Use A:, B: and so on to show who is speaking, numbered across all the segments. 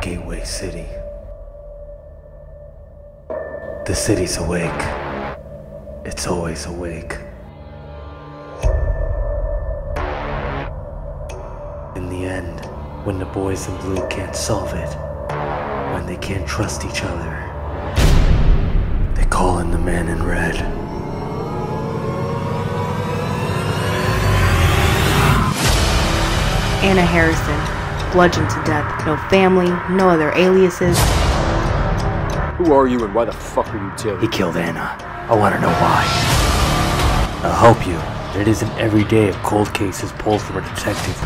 A: Gateway City. The city's awake. It's always awake. In the end, when the boys in blue can't solve it, when they can't trust each other, they call in the man in red.
B: Anna Harrison, bludgeoned to death. No family, no other aliases.
C: Who are you and why the fuck are you Tilly?
A: He killed Anna. I want to know why. I'll help you. It isn't every day a cold case is pulled from a detective.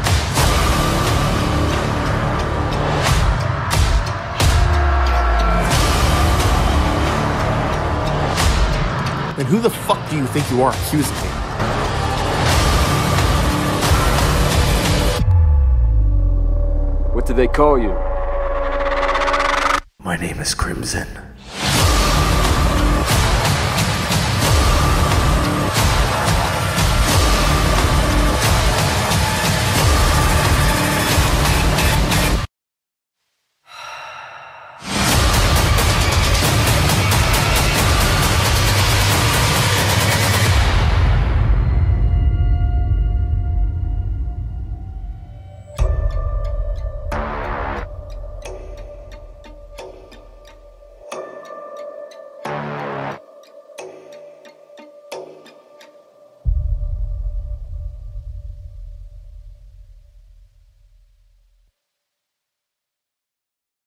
D: Then who the fuck do you think you are accusing me?
C: What did they call you?
A: My name is Crimson.